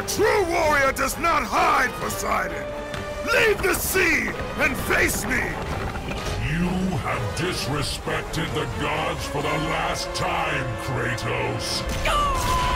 A true warrior does not hide, Poseidon! Leave the sea and face me! You have disrespected the gods for the last time, Kratos.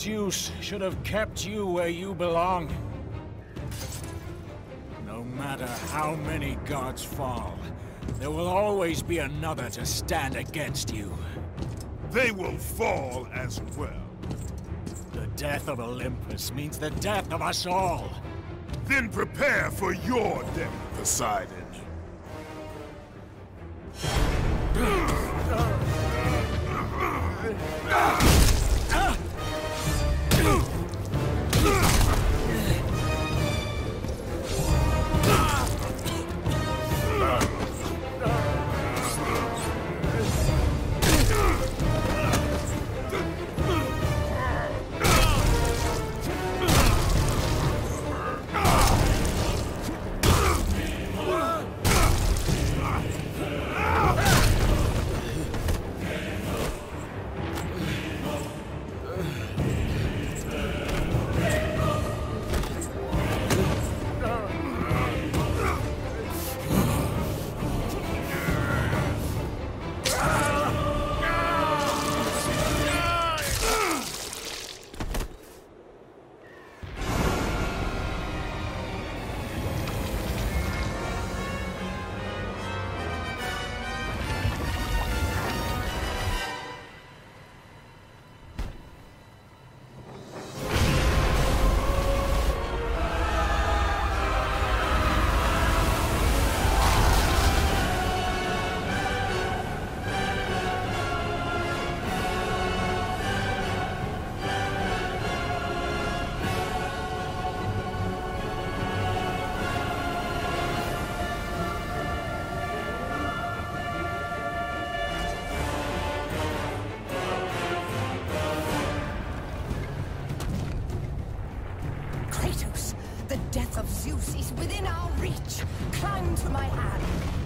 Zeus should have kept you where you belong. No matter how many gods fall, there will always be another to stand against you. They will fall as well. The death of Olympus means the death of us all. Then prepare for your death, Poseidon. Death of Zeus is within our reach. Climb to my hand.